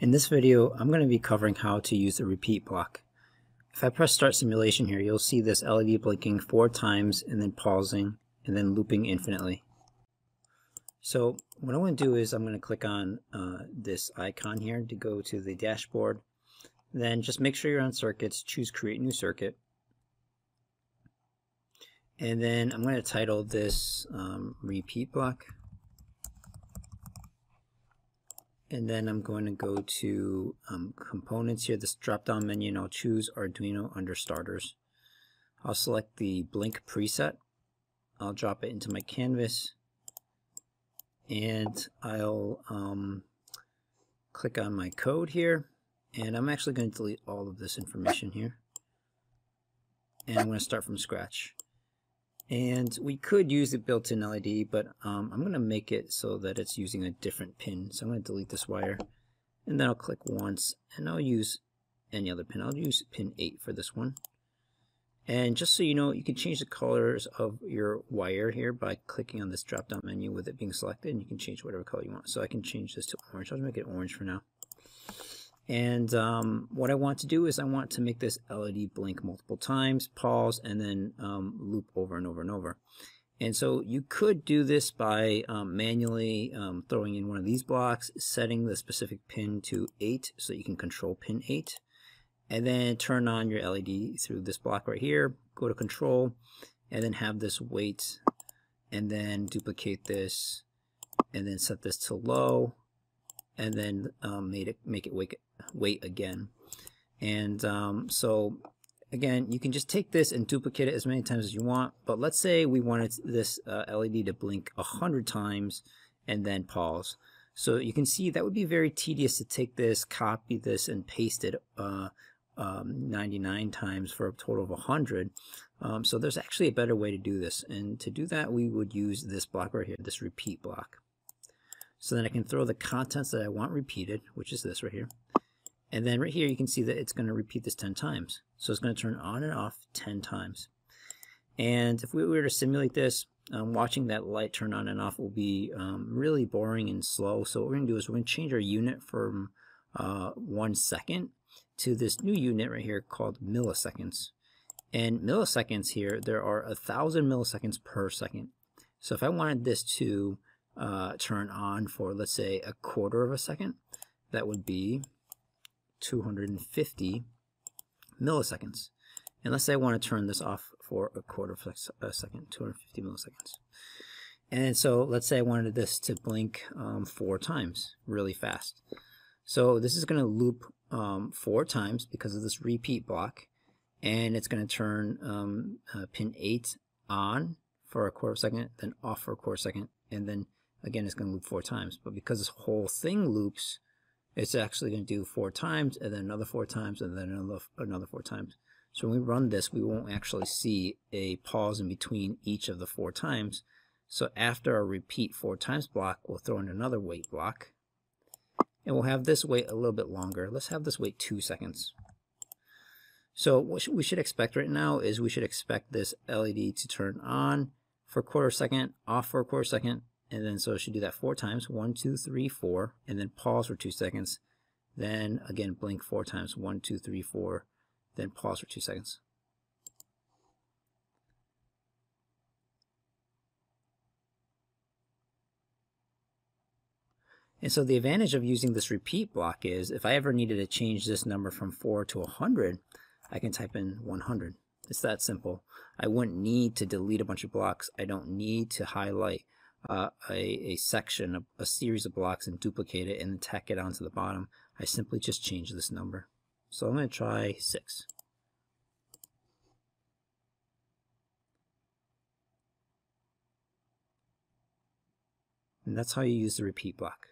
In this video, I'm going to be covering how to use the repeat block. If I press start simulation here, you'll see this LED blinking four times and then pausing and then looping infinitely. So what I want to do is I'm going to click on uh, this icon here to go to the dashboard. Then just make sure you're on circuits, choose create new circuit. And then I'm going to title this um, repeat block. And then I'm going to go to um, components here, this drop down menu, and I'll choose Arduino under starters. I'll select the blink preset. I'll drop it into my canvas and I'll um, click on my code here and I'm actually going to delete all of this information here and I'm going to start from scratch. And we could use the built-in LED, but um, I'm going to make it so that it's using a different pin. So I'm going to delete this wire. And then I'll click once, and I'll use any other pin. I'll use pin 8 for this one. And just so you know, you can change the colors of your wire here by clicking on this drop-down menu with it being selected, and you can change whatever color you want. So I can change this to orange. I'll make it orange for now. And um, what I want to do is I want to make this LED blink multiple times, pause, and then um, loop over and over and over. And so you could do this by um, manually um, throwing in one of these blocks, setting the specific pin to 8 so you can control pin 8, and then turn on your LED through this block right here, go to control, and then have this wait, and then duplicate this, and then set this to low, and then um, made it make it wake wait again. And um, so again, you can just take this and duplicate it as many times as you want. But let's say we wanted this uh, LED to blink a hundred times and then pause. So you can see that would be very tedious to take this, copy this, and paste it uh, um, 99 times for a total of 100. Um, so there's actually a better way to do this. And to do that, we would use this block right here, this repeat block. So then I can throw the contents that I want repeated, which is this right here. And then right here, you can see that it's going to repeat this 10 times. So it's going to turn on and off 10 times. And if we were to simulate this, um, watching that light turn on and off will be um, really boring and slow. So what we're going to do is we're going to change our unit from uh, one second to this new unit right here called milliseconds. And milliseconds here, there are a thousand milliseconds per second. So if I wanted this to uh, turn on for, let's say, a quarter of a second, that would be 250 milliseconds. And let's say I want to turn this off for a quarter of a second, 250 milliseconds. And so let's say I wanted this to blink um, four times really fast. So this is going to loop um, four times because of this repeat block. And it's going to turn um, uh, pin 8 on for a quarter of a second, then off for a quarter second, and then again it's going to loop four times. But because this whole thing loops, it's actually going to do four times and then another four times and then another, another four times. So when we run this, we won't actually see a pause in between each of the four times. So after our repeat four times block, we'll throw in another wait block. And we'll have this wait a little bit longer. Let's have this wait two seconds. So what we should expect right now is we should expect this LED to turn on for a quarter second, off for a quarter second, and then so should do that four times, one, two, three, four, and then pause for two seconds. Then again, blink four times, one, two, three, four, then pause for two seconds. And so the advantage of using this repeat block is if I ever needed to change this number from 4 to 100, I can type in 100. It's that simple. I wouldn't need to delete a bunch of blocks. I don't need to highlight uh, a, a section, a, a series of blocks and duplicate it and tack it onto the bottom. I simply just change this number. So I'm going to try 6. And that's how you use the repeat block.